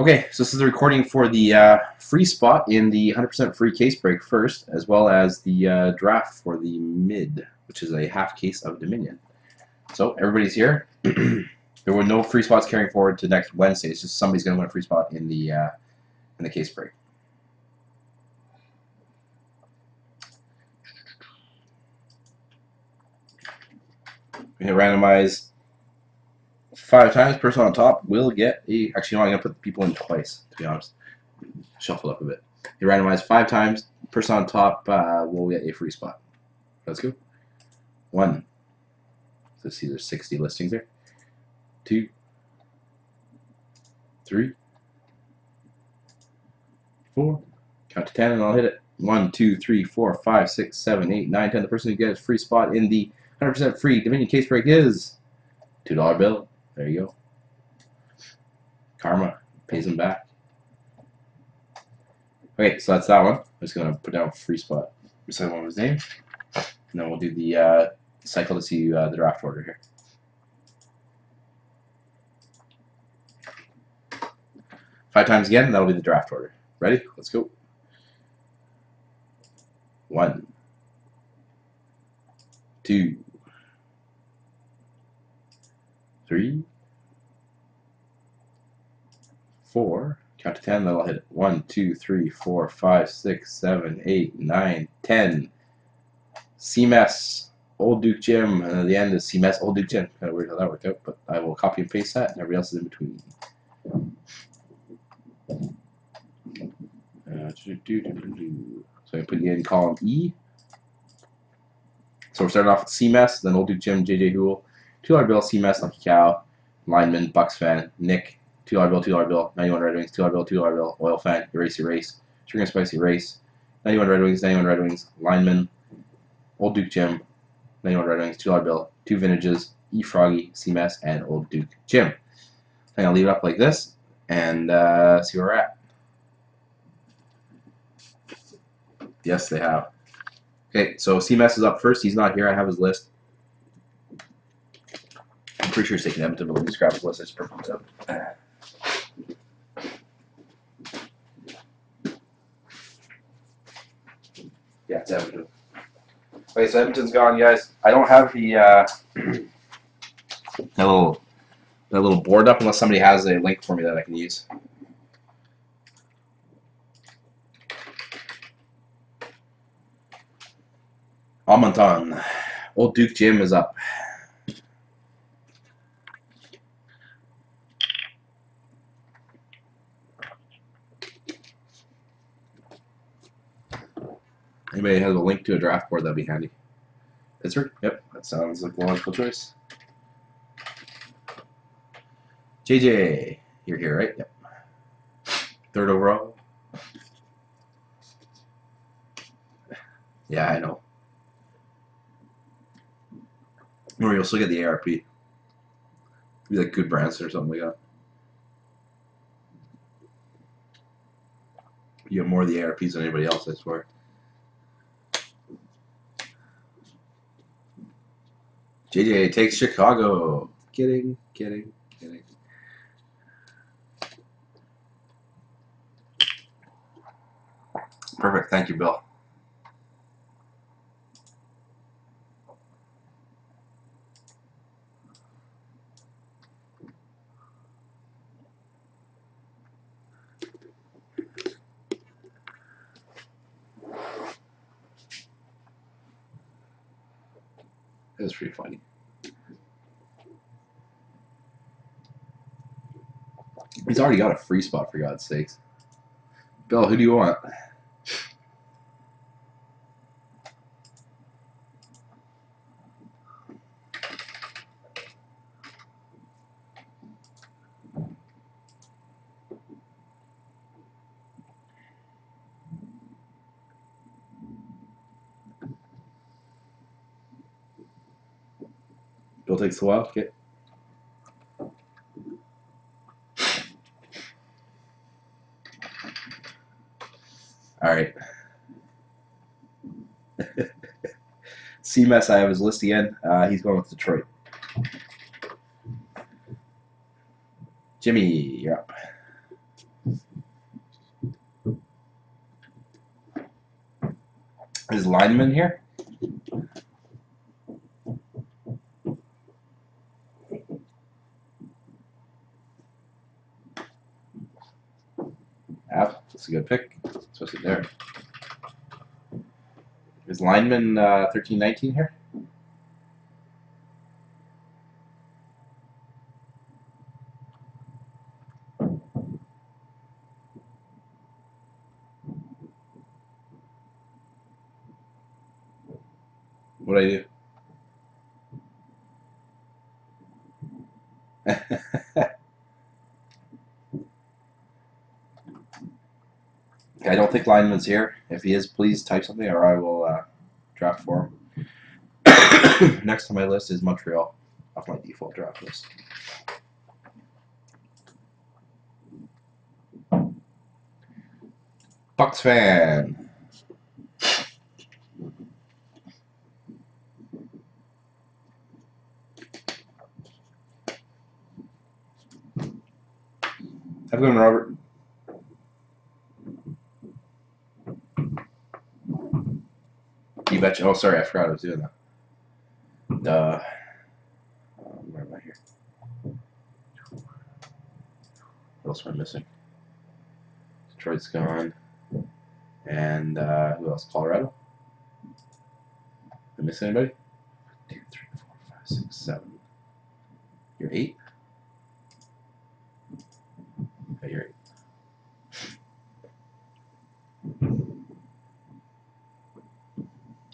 Okay, so this is the recording for the uh, free spot in the 100% free case break first, as well as the uh, draft for the mid, which is a half case of Dominion. So everybody's here. there were no free spots carrying forward to next Wednesday. It's just somebody's going to win a free spot in the uh, in the case break. We can randomize five times. Person on top will get a. Actually, no, I'm gonna put people in twice. To be honest, shuffle up a bit. You randomize five times. Person on top uh, will get a free spot. Let's go. One. Let's see. There's 60 listings there. Two. Three. Four. Count to ten, and I'll hit it. One, two, three, four, five, six, seven, eight, nine, ten. The person who gets free spot in the 100% free Dominion case break is two dollar bill. There you go. Karma pays him back. Okay, so that's that one. I'm just gonna put down free spot beside one his name, and then we'll do the uh, cycle to see uh, the draft order here. Five times again, that'll be the draft order. Ready? Let's go. One, two, three, four. Count to ten, that'll hit it. One, two, three, four, five, six, seven, eight, nine, ten. CMS, Old Duke Jim, and at the end is CMS, Old Duke Jim. Kind of weird how that worked out, but I will copy and paste that, and everybody else is in between. Uh, so I put you in column E. So we're starting off with CMS, then Old Duke Jim, JJ Hool, $2 bill, CMS, Lucky Cow, Lineman, Bucks fan, Nick, $2 bill, $2 bill, 91 Red Wings, $2 bill, $2 bill, Oil fan, Erase Erase, Sugar and Spicy Race, 91 Red Wings, 91 Red Wings, Lineman, Old Duke Jim, 91 Red Wings, $2 bill, two vintages, E Froggy, CMS, and Old Duke Jim. I'm gonna leave it up like this and uh, see where we're at. Yes, they have. Okay, so CMS is up first. He's not here. I have his list. I'm pretty sure he's taking Edmonton, but just grab his list. I just perfect up. Yeah, it's Edmonton. Okay, so Edmonton's gone, guys. I don't have the uh, that little that little board up unless somebody has a link for me that I can use. Almonton. Old Duke Jim is up. Anybody has a link to a draft board, that'd be handy. Pittsburgh? Yep, that sounds like a logical choice. JJ, you're here, right? Yep. Third overall. Yeah, I know. Or you'll still get the ARP. Be like Gudbranson or something like that. You have more of the ARPs than anybody else, I swear. JJ takes Chicago. Kidding, kidding, kidding. Perfect. Thank you, Bill. Was pretty funny. He's already got a free spot for God's sakes. Bill, who do you want? It'll take a while Okay. All right. CMS, I have his list again. Uh, he's going with Detroit. Jimmy, you're up. Is lineman here? App, that's a good pick, especially there. Is lineman uh, thirteen nineteen here? What I do? I don't think lineman's here. If he is, please type something or I will uh, draft for him. Next on my list is Montreal, off my default draft list. Bucks fan. A Robert. You. Oh, sorry, I forgot I was doing that. Uh, where am I here? What else am I missing? Detroit's gone. And uh, who else? Colorado? Am I missing anybody? Two, three, four, five, six, seven. You're eight? You're eight.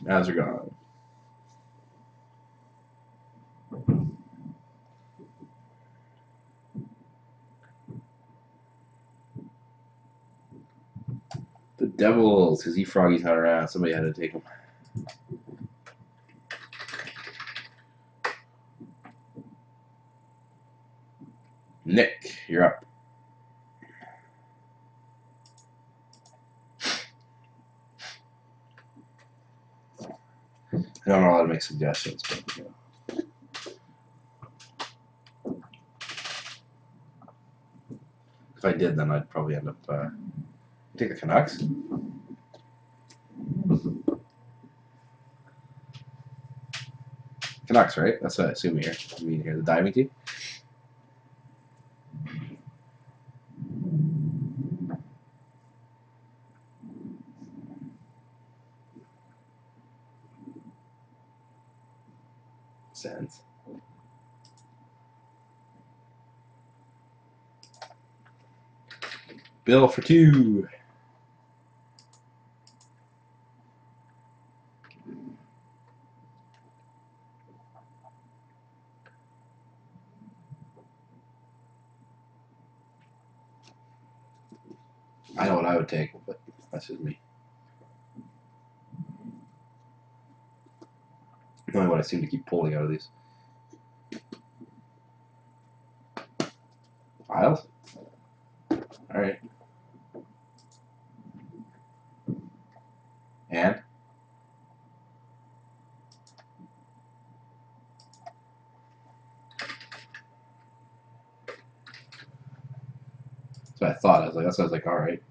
Gone. The Devils, because E Froggy's not around. Somebody had to take him. Nick, you're up. I don't know how to make suggestions, but you know. If I did, then I'd probably end up. Uh, take the Canucks. Canucks, right? That's what I assume here. I mean, here the diving team. Sense. Bill for two. I know what I would take, but that's just me. Knowing what I seem to keep pulling out of these. Isles? Alright. And? What I thought. I was like, that's I was like, alright.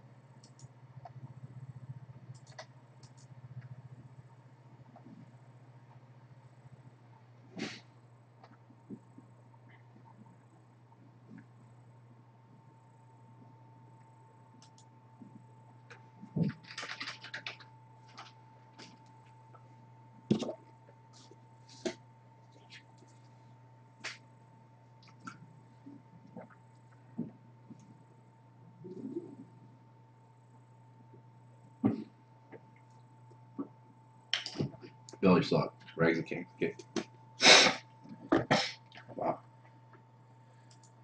Billy suck. Rags and King. Get. Wow.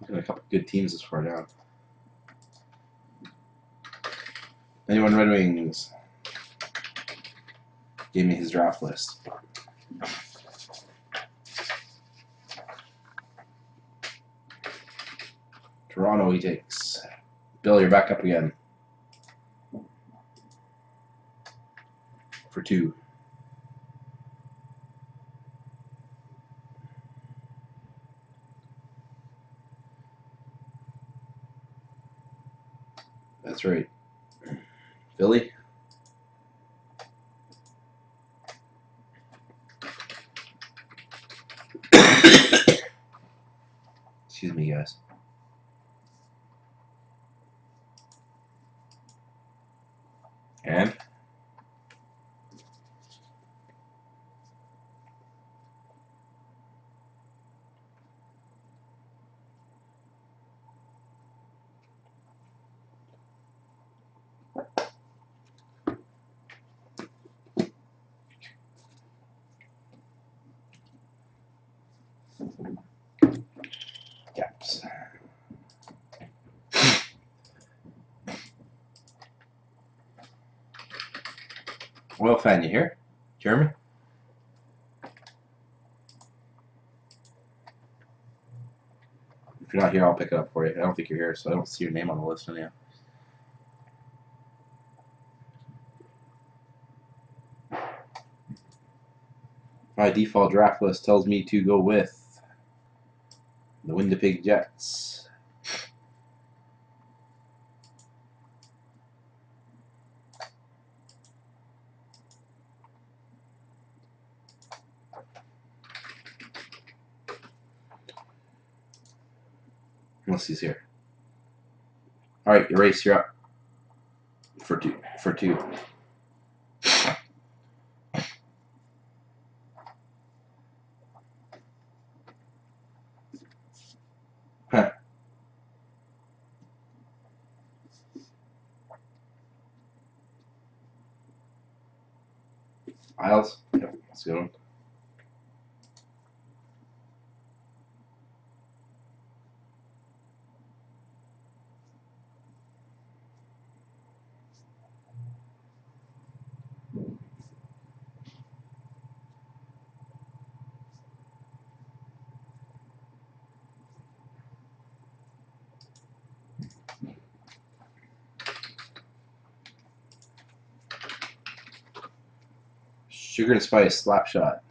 Got a couple good teams this far down. Anyone Red Wings? Gave me his draft list. Toronto he takes. Bill, you're back up again. For two. That's right. Philly? And caps. Well, fan, you here? Jeremy? If you're not here, I'll pick it up for you. I don't think you're here, so I don't see your name on the list anyhow. My default draft list tells me to go with the Winnipeg Jets. Unless he's here. All right, erase. You're up for two. For two. Huh. Isles. Yep, that's a good one. Sugar and spice slap shot.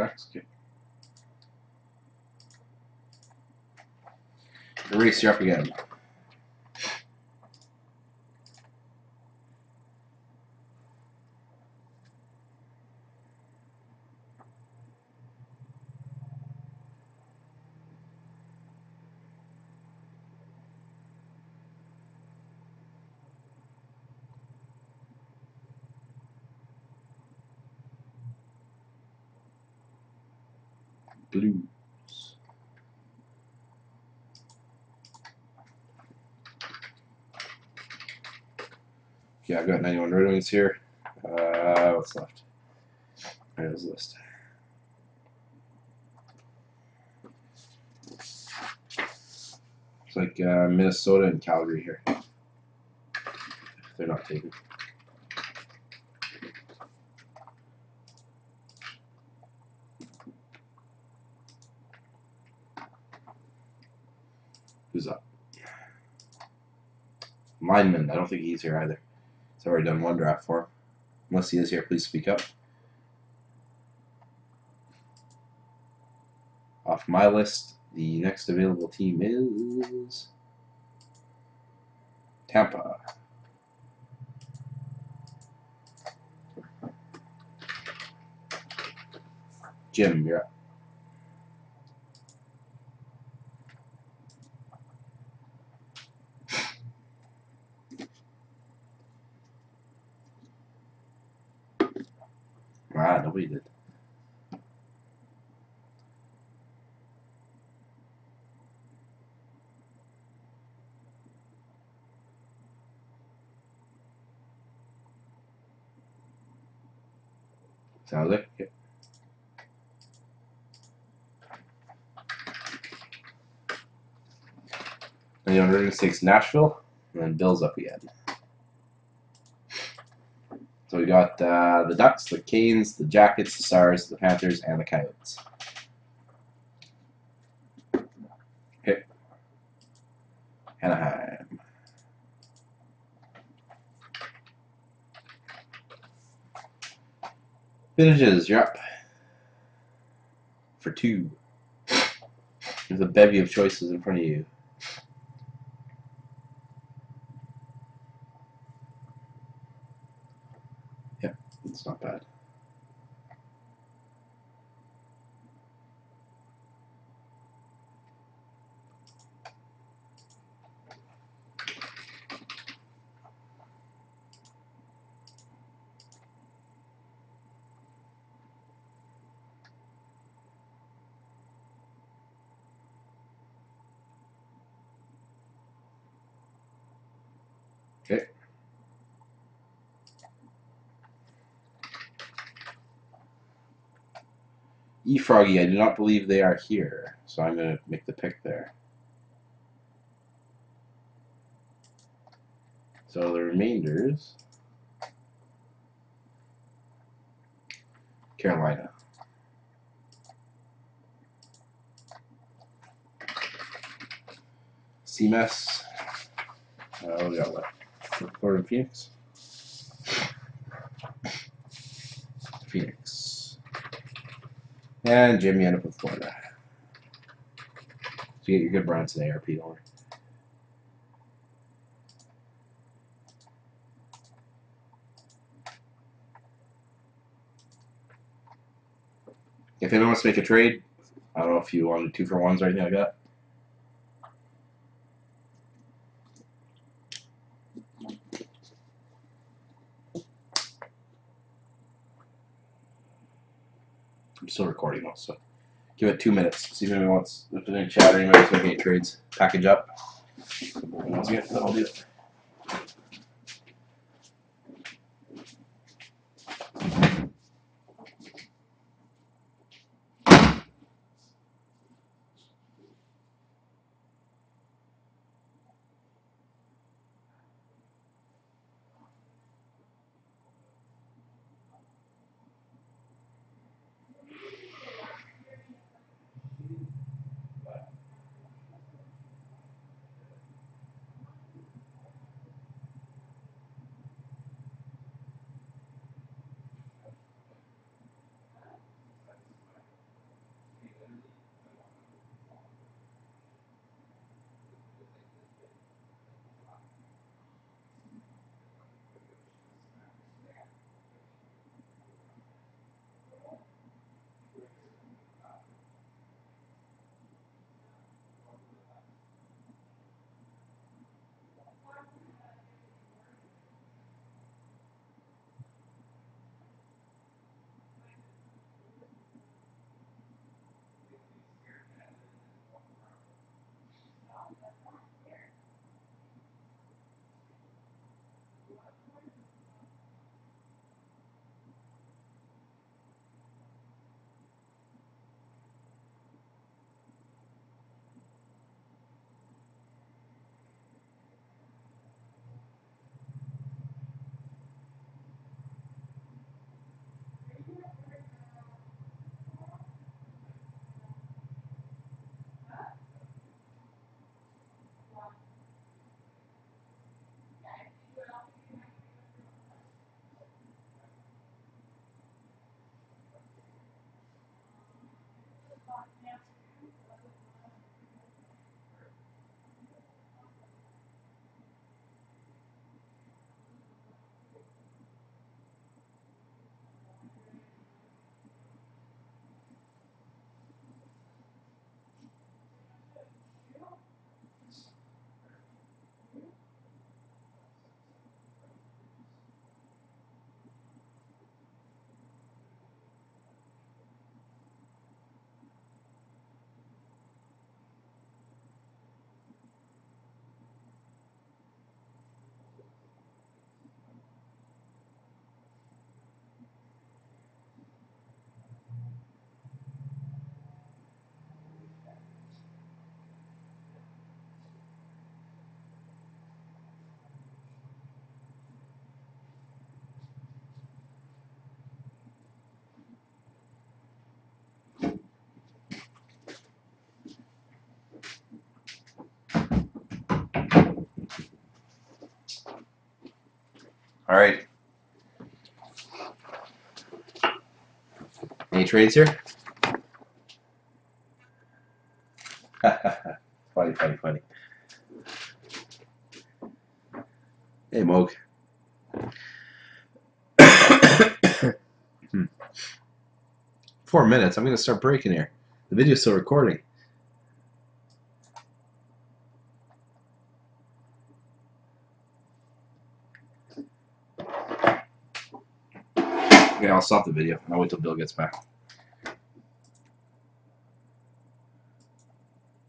Okay. Erase, you're up again. Blues. Okay, I've got 91 Red Wings here. Uh, what's left? There's the list. It's like uh, Minnesota and Calgary here. They're not taken. Who's up? Lineman. I don't think he's here either. He's already done one draft for him. Unless he is here, please speak up. Off my list, the next available team is Tampa. Jim, you're up. Nobody. Sounds like it. And the owner takes Nashville, and then Bills up again. So we got uh, the Ducks, the Canes, the Jackets, the Stars, the Panthers, and the Coyotes. Okay. Anaheim. Finishes, you're up. For two. There's a bevy of choices in front of you. Okay. E Froggy, I do not believe they are here, so I'm going to make the pick there. So the remainders Carolina. CMS. Uh, we got left. Florida Phoenix. Phoenix. And Jimmy ended up with Florida. So you get your Gudbranson ARP RP. If anyone wants to make a trade, I don't know if you wanted two for ones or anything like that. I'm still recording though, so give it two minutes. See if anyone wants, if there's any chat or anybody's making any trades, package up. Once I'll do it. All right. Any trades here? funny, funny, funny. Hey, Moog. Hmm. Four minutes. I'm going to start breaking here. The video's still recording. I'll stop the video. and I'll wait till Bill gets back.